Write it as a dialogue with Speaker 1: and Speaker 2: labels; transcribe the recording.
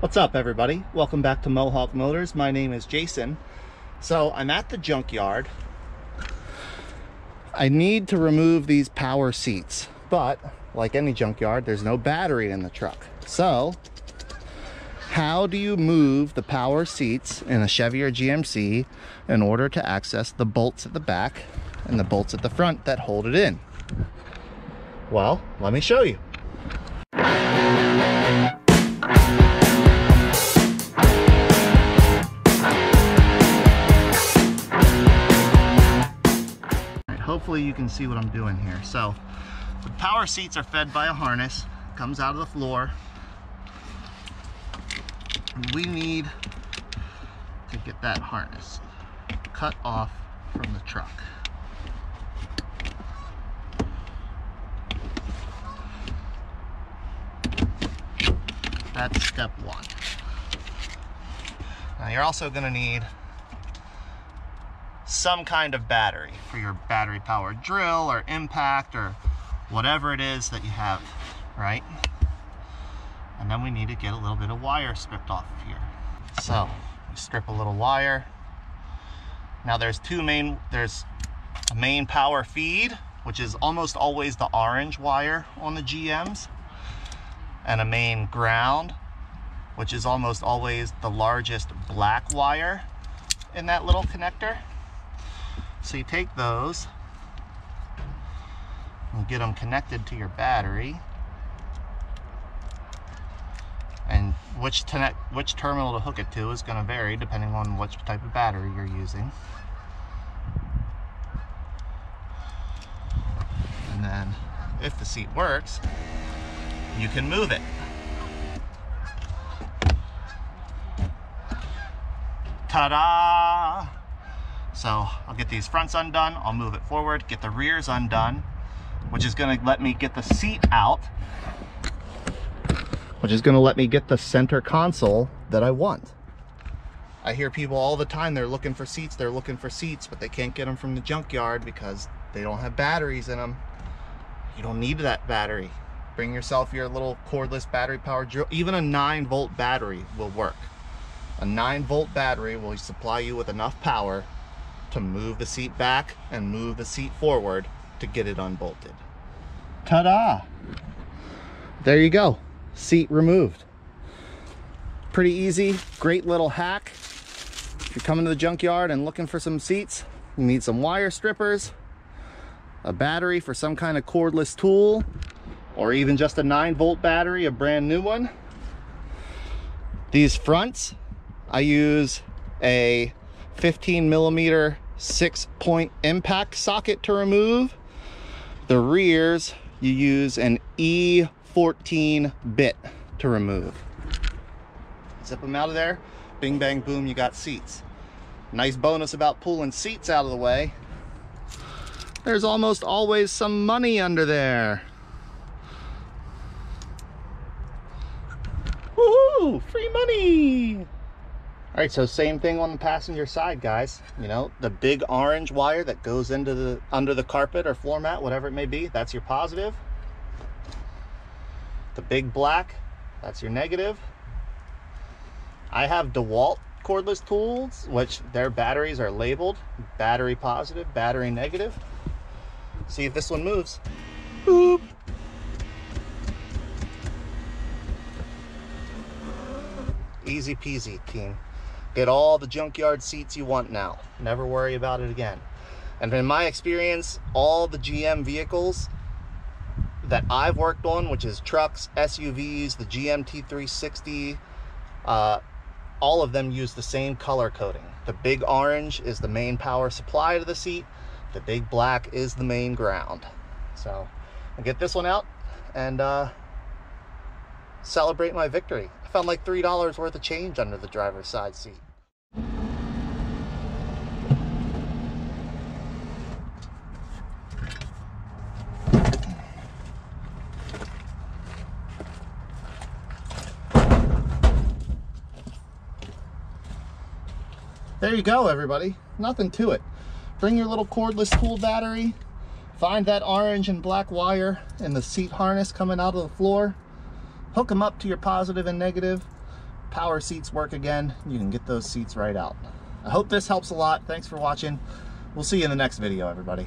Speaker 1: What's up everybody? Welcome back to Mohawk Motors. My name is Jason. So I'm at the junkyard. I need to remove these power seats, but like any junkyard, there's no battery in the truck. So how do you move the power seats in a Chevy or GMC in order to access the bolts at the back and the bolts at the front that hold it in? Well, let me show you. Hopefully you can see what I'm doing here. So the power seats are fed by a harness, comes out of the floor. We need to get that harness cut off from the truck. That's step one. Now you're also gonna need some kind of battery for your battery powered drill or impact or whatever it is that you have, right? And then we need to get a little bit of wire stripped off of here. So we strip a little wire. Now there's two main, there's a main power feed, which is almost always the orange wire on the GMs, and a main ground, which is almost always the largest black wire in that little connector. So you take those and get them connected to your battery. And which, which terminal to hook it to is going to vary depending on which type of battery you're using. And then if the seat works, you can move it. Ta-da! So I'll get these fronts undone, I'll move it forward, get the rears undone, which is gonna let me get the seat out, which is gonna let me get the center console that I want. I hear people all the time, they're looking for seats, they're looking for seats, but they can't get them from the junkyard because they don't have batteries in them. You don't need that battery. Bring yourself your little cordless battery powered drill. Even a 9 volt battery will work. A 9 volt battery will supply you with enough power to move the seat back and move the seat forward to get it unbolted. Ta-da! There you go, seat removed. Pretty easy, great little hack. If you're coming to the junkyard and looking for some seats, you need some wire strippers, a battery for some kind of cordless tool, or even just a 9 volt battery, a brand new one. These fronts, I use a 15 millimeter six point impact socket to remove. The rears, you use an E14 bit to remove. Zip them out of there, bing bang boom, you got seats. Nice bonus about pulling seats out of the way. There's almost always some money under there. All right, so same thing on the passenger side, guys. You know, the big orange wire that goes into the under the carpet or floor mat, whatever it may be, that's your positive. The big black, that's your negative. I have DeWalt cordless tools, which their batteries are labeled battery positive, battery negative. See if this one moves. Boop. Easy peasy, team. Get all the junkyard seats you want now. Never worry about it again. And in my experience, all the GM vehicles that I've worked on, which is trucks, SUVs, the GMT360, uh, all of them use the same color coding. The big orange is the main power supply to the seat. The big black is the main ground. So I'll get this one out and uh, celebrate my victory. I found like $3 worth of change under the driver's side seat. There you go everybody nothing to it bring your little cordless tool battery find that orange and black wire in the seat harness coming out of the floor hook them up to your positive and negative power seats work again, you can get those seats right out. I hope this helps a lot. Thanks for watching. We'll see you in the next video, everybody.